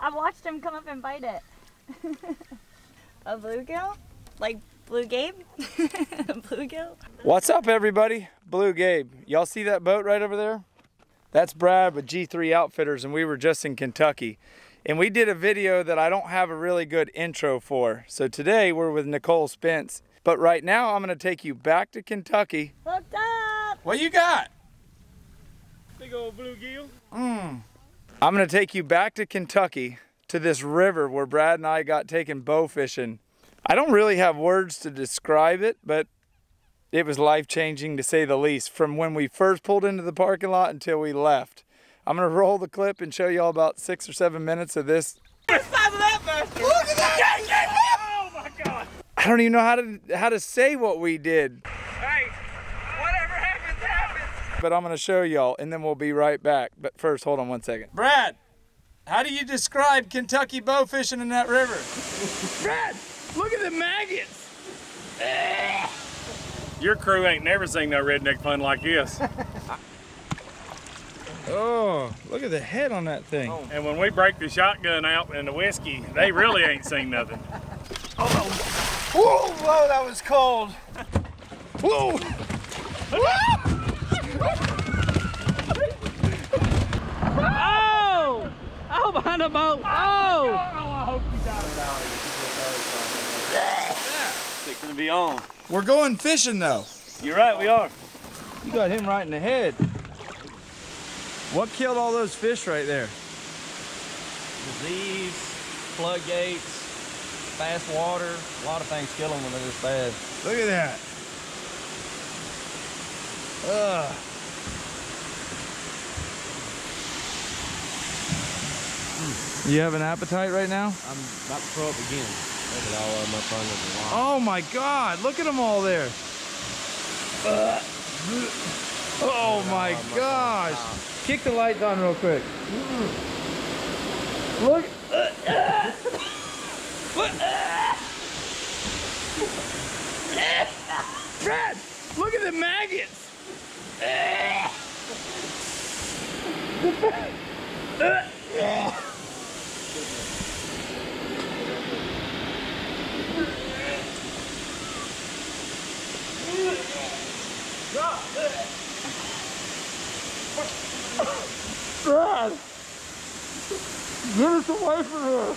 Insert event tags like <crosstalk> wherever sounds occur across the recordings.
I watched him come up and bite it. a bluegill? Like blue gabe? <laughs> bluegill? What's up everybody? Blue Gabe. Y'all see that boat right over there? That's Brad with G3 Outfitters and we were just in Kentucky. And we did a video that I don't have a really good intro for. So today we're with Nicole Spence. But right now I'm gonna take you back to Kentucky. Hooked up! What you got? Big old bluegill. Mmm. I'm gonna take you back to Kentucky to this river where Brad and I got taken bow fishing. I don't really have words to describe it, but it was life changing to say the least from when we first pulled into the parking lot until we left. I'm gonna roll the clip and show you all about six or seven minutes of this. Look at that! Oh my god! I don't even know how to how to say what we did, but I'm gonna show y'all and then we'll be right back. But first, hold on one second. Brad, how do you describe Kentucky bow fishing in that river? Brad, look at the maggots. Your crew ain't never seen no redneck fun like this. <laughs> Oh, look at the head on that thing. Oh. And when we break the shotgun out and the whiskey, they really ain't seen nothing. Oh, whoa, whoa, that was cold. Whoa. Oh! Oh, behind the boat. Oh! Fixing to be on. We're going fishing though. You're right, we are. You got him right in the head. What killed all those fish right there? Disease, floodgates, fast water. A lot of things kill them when they're this bad. Look at that. Ugh. You have an appetite right now? I'm about to throw up again. Look at all of them up under the line. Oh my God, look at them all there. Oh my gosh. Kick the lights on real quick. Look. Brad, look at the maggots. <laughs> Brad, get us away from here.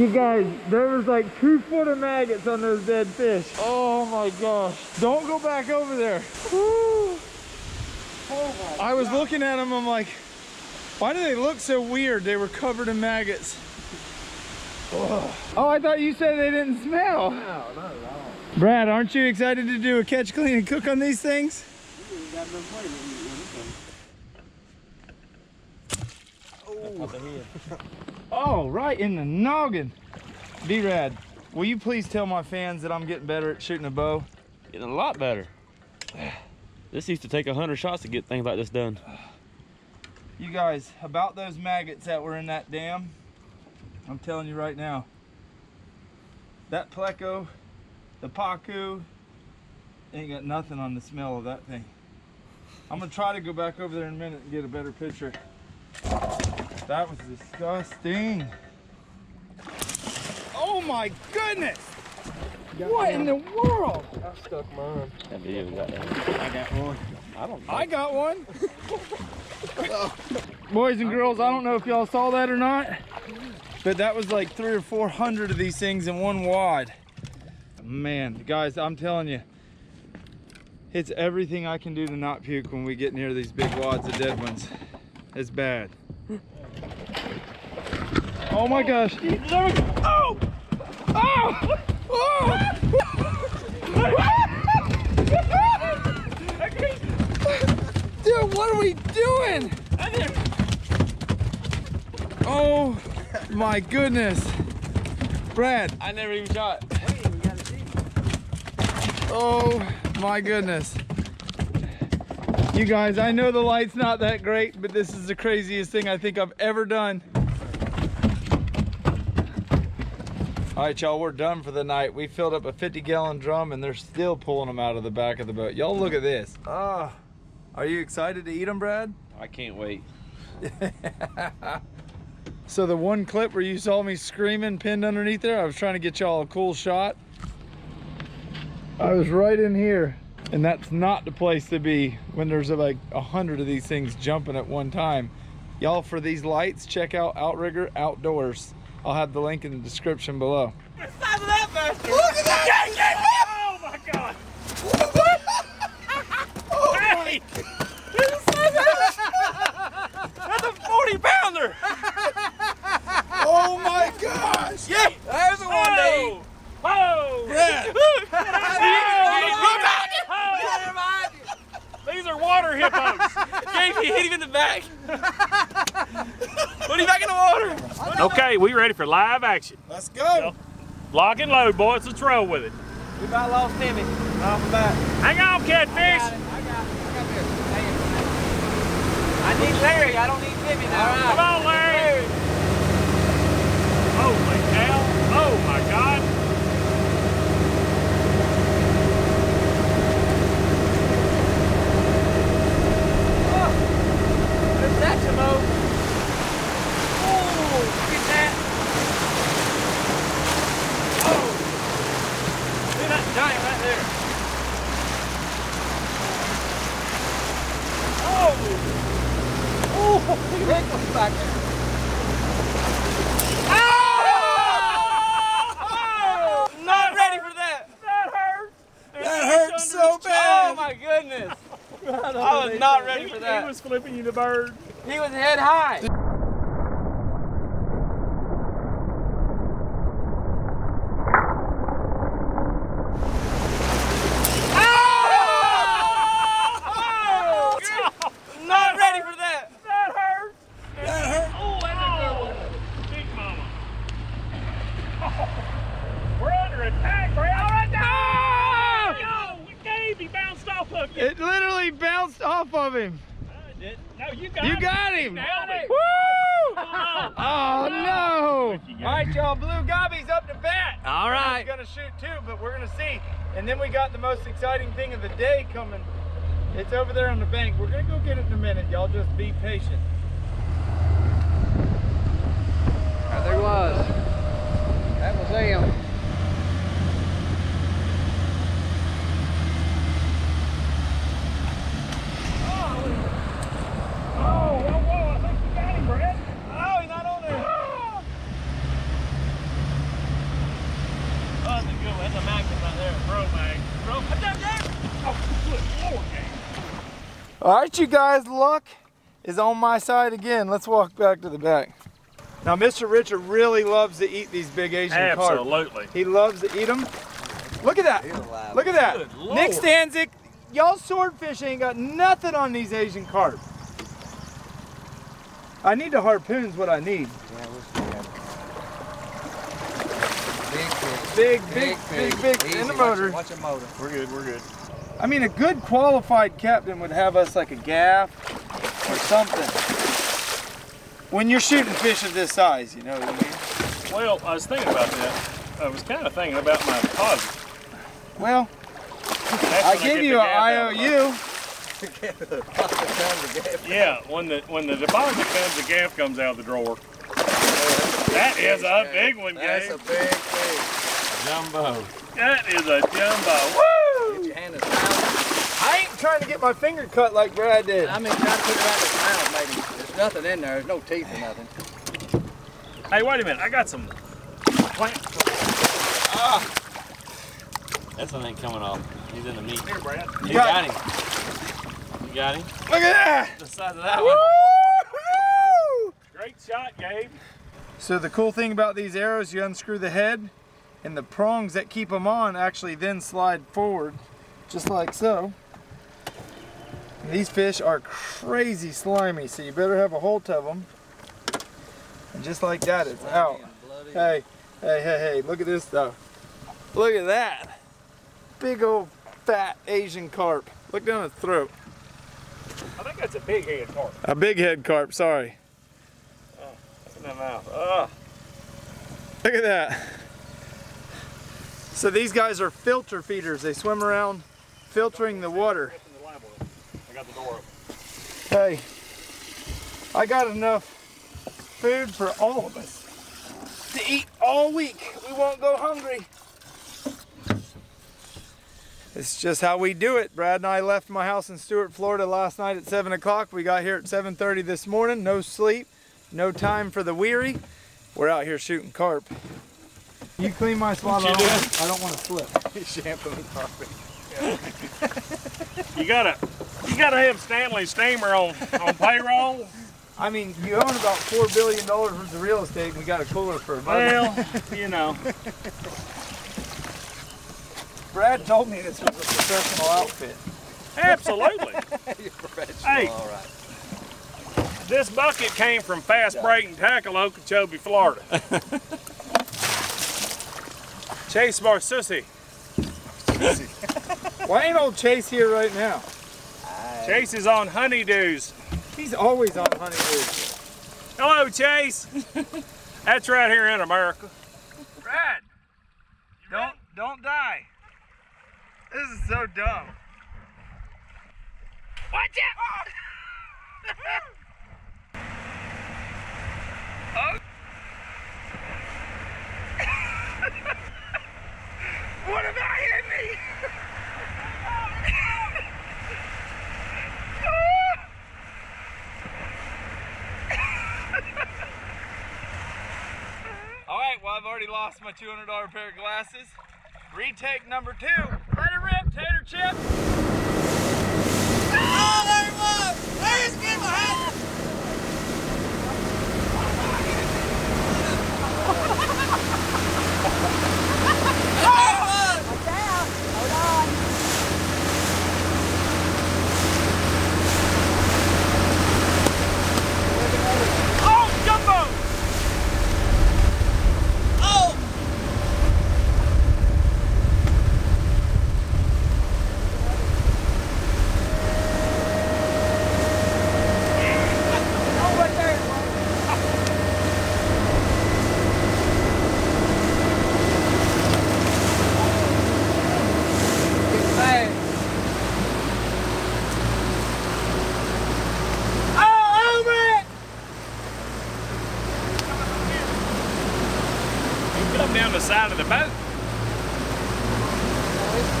You guys, there was like two foot of maggots on those dead fish. Oh my gosh. Don't go back over there. Woo. Oh I was looking at them, I'm like, why do they look so weird? They were covered in maggots. Oh, oh I thought you said they didn't smell. No, not at all. Brad, aren't you excited to do a catch, clean, and cook on these things? Oh, right in the noggin. B-Rad, will you please tell my fans that I'm getting better at shooting a bow? Getting a lot better. <sighs> This used to take a hundred shots to get things like this done. You guys, about those maggots that were in that dam, I'm telling you right now, that pleco, the pacu, ain't got nothing on the smell of that thing. I'm gonna try to go back over there in a minute and get a better picture. That was disgusting. Oh my goodness! What in the world? I stuck mine. That video got that. I got one. I don't know. I got one. Boys and girls, I don't know if y'all saw that or not, but that was like three or four hundred of these things in one wad. Man, guys, I'm telling you, it's everything I can do to not puke when we get near these big wads of dead ones. It's bad. Oh my gosh. Oh! Oh! Oh! Dude, what are we doing? Oh my goodness. Brad, I never even shot. oh my goodness. You guys, I know the light's not that great, but this is the craziest thing I think I've ever done. All right, y'all, we're done for the night. We filled up a 50 gallon drum and they're still pulling them out of the back of the boat. Y'all look at this. Ah, Are you excited to eat them, Brad? I can't wait. <laughs> So the one clip where you saw me screaming pinned underneath there, I was trying to get y'all a cool shot. I was right in here. And that's not the place to be when there's uh, like a hundred of these things jumping at one time. Y'all, for these lights, check out Outrigger Outdoors. I'll have the link in the description below. Look at that! Oh my god! hey! That's a 40 pounder! Oh my gosh! Yeah! There's the one to eat. Oh! Brad! These are water hippos. Gabe, he hit him in the back. Put him back in the water. Okay, we ready for live action. Let's go! Lock and load, boys. Let's roll with it. We about lost Timmy off the bat. Hang on, catfish. I got it. I got this. I need Larry. I don't need Timmy now. Come on, Larry. Holy cow. Oh my God. What's that, Timo? Oh, look at that. Oh. Look at that giant right there. Oh. Oh, look at Nicholas back there. Oh! Not ready for that. That hurt. That hurts so bad! Oh my goodness. I was not ready He, for he that. was flipping you the bird. He was head high. Not ready for that. That hurt. That hurt! Oh, that's a good one. Big mama. We're under attack, Brad. All right, now. No, Gabe, he bounced off of you. It literally bounced off of him. No, you got You it. got him! Nailed it. Woo! Oh, Oh no! You All got right, y'all, Blue Gobby's up to bat. All right. He's gonna shoot too, but we're gonna see. And then we got the most exciting thing of the day coming. It's over there on the bank. We're gonna go get it in a minute. Y'all just be patient. There was. That was him. Oh, whoa, whoa, I think you got him, Brad. Oh, he's not on there. Oh, that's a good one. That's a magnum right there. Bro mag. Bro, put that down. Oh, good lord, All right, you guys, luck is on my side again. Let's walk back to the back. Now, Mr. Richard really loves to eat these big Asian carp. Absolutely. He loves to eat them. Look at that. Look at that. Good Nick Lord. Stanzik, y'all swordfish ain't got nothing on these Asian carp. I need the harpoons what I need. Big, big, big, big, in the motor. Watch the motor. We're good, we're good. I mean, a good qualified captain would have us like a gaff or something. When you're shooting fish of this size, you know what I mean? Well, I was thinking about that. I was kind of thinking about my deposit. Well, That's I when give get you the an gap out. IOU. <laughs> Yeah, when the when the deposit comes, the gaff comes out of the drawer. That is a big one, That's a big fish. Jumbo. That is a jumbo. Woo! Get your hand in his mouth. I ain't trying to get my finger cut like Brad did. I mean, try to put it out his mouth, maybe. There's nothing in there. There's no teeth or nothing. Hey, wait a minute. I got some plant. Ah! That's one ain't coming off. He's in the meat. Here, Brad. You got got, him. You got him? Look at that! The size of that one. Woo-hoo! Great shot, Gabe. So the cool thing about these arrows, you unscrew the head and the prongs that keep them on actually then slide forward, just like so. And these fish are crazy slimy, so you better have a hold of them. And just like that, it's out. Hey, hey, hey, hey, look at this stuff. Look at that. Big old fat Asian carp. Look down his throat. I think that's a big head carp. A big head carp, sorry. Oh, in the mouth. Ugh. Look at that. So these guys are filter feeders. They swim around filtering the water. Hey, I got enough food for all of us to eat all week. We won't go hungry. It's just how we do it. Brad and I left my house in Stuart, Florida last night at 7 o'clock. We got here at 7.30 this morning. No sleep, no time for the weary. We're out here shooting carp. You clean my spot. I don't, want- I don't want to slip. <laughs> Shampoo carpet. You gotta, you gotta have Stanley Steamer on on payroll. I mean, you own about $4 billion worth of real estate and we got a cooler for a. Well, you know, <laughs> Brad told me this was a professional outfit. absolutely. <laughs> Hey, All right. this bucket came from Fast Break in Tackle, Okeechobee, Florida. Chase Barsusi. <laughs> Why ain't old Chase here right now? Chase is on honeydews. He's always on honeydews. Hello, Chase. <laughs> That's right here in America. Brad, don't don't die. This is so dumb. Watch out! <laughs> What about hit me? All right, well, I've already lost my $200 pair of glasses. Retake number two. Let it rip, tater chip. Oh, Watch <laughs> out. Hold on. Oh, jumbo! You come down the side of the boat.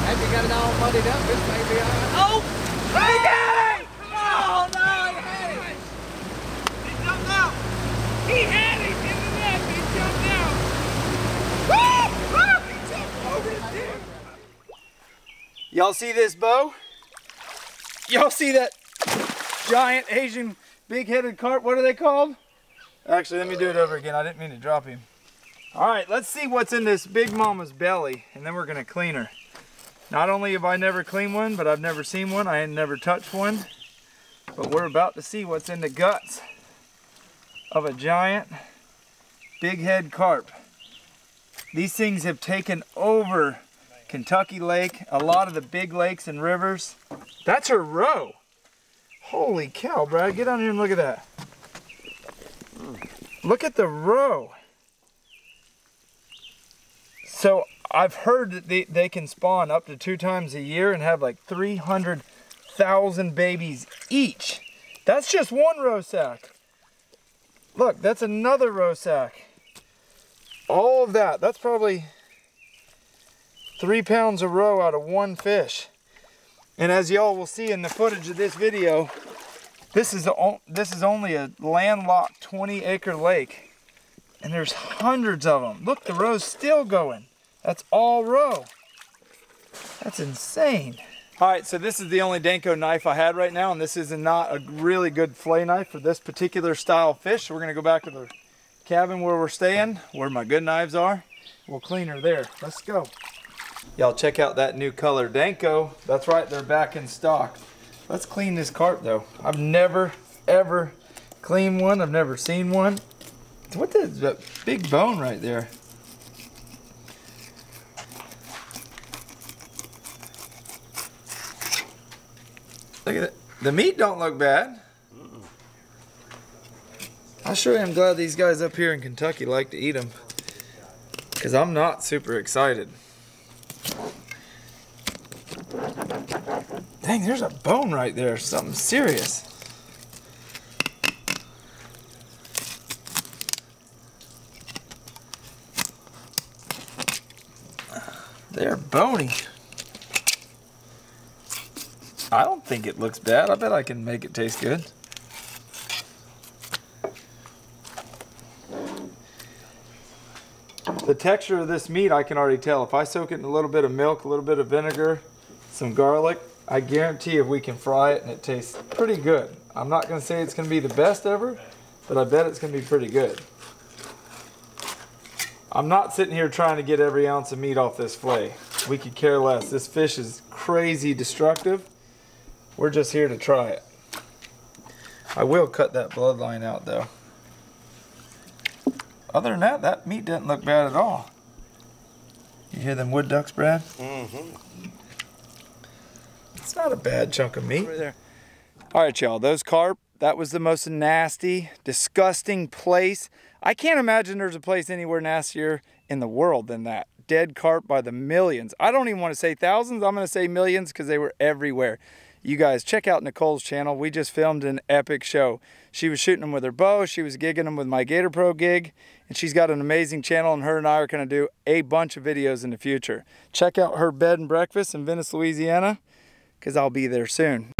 Have you got it all muddied up? This may be all right. Oh! He got it! Oh, no, he had it. He jumped out! He had it in the net. He jumped out. He jumped over the dip. Y'all see this bow? Y'all see that giant Asian big-headed carp? What are they called? Actually, let me do it over again. I didn't mean to drop him. All right, let's see what's in this big mama's belly, and then we're gonna clean her. Not only have I never cleaned one, but I've never seen one. I ain't never touched one. But we're about to see what's in the guts of a giant big head carp. These things have taken over Kentucky Lake, a lot of the big lakes and rivers. That's her roe. Holy cow, Brad. Get on here and look at that. Look at the roe. So I've heard that they, they can spawn up to two times a year and have like 300,000 babies each. That's just one roe sack. Look, that's another roe sack. All of that, that's probably three pounds a roe out of one fish. And as y'all will see in the footage of this video, this is, this is only a landlocked 20 acre lake. And there's hundreds of them. Look, the roe's still going. That's all roe. That's insane. All right, so this is the only Danco knife I had right now, and this is not a really good flay knife for this particular style of fish. We're gonna go back to the cabin where we're staying, where my good knives are. We'll clean her there. Let's go. Y'all check out that new color Danco. That's right, they're back in stock. Let's clean this carp though. I've never, ever cleaned one. I've never seen one. What the that big bone right there? Look at it. The meat don't look bad. I sure am glad these guys up here in Kentucky like to eat them. Because I'm not super excited. Dang, there's a bone right there. Something serious. They're bony. I don't think it looks bad. I bet I can make it taste good. The texture of this meat, I can already tell. If I soak it in a little bit of milk, a little bit of vinegar, some garlic, I guarantee if we can fry it and it tastes pretty good. I'm not gonna say it's gonna be the best ever, but I bet it's gonna be pretty good. I'm not sitting here trying to get every ounce of meat off this fillet. We could care less. This fish is crazy destructive. We're just here to try it. I will cut that bloodline out though. Other than that, that meat doesn't look bad at all. You hear them wood ducks, Brad? Mm-hmm. It's not a bad chunk of meat. Right there. All right, y'all. Those carp, that was the most nasty, disgusting place. I can't imagine there's a place anywhere nastier in the world than that. Dead carp by the millions. I don't even want to say thousands. I'm going to say millions because they were everywhere. You guys, check out Nicole's channel. We just filmed an epic show. She was shooting them with her bow. She was gigging them with my Gator Pro gig. And she's got an amazing channel and her and I are going to do a bunch of videos in the future. Check out her bed and breakfast in Venice, Louisiana because I'll be there soon.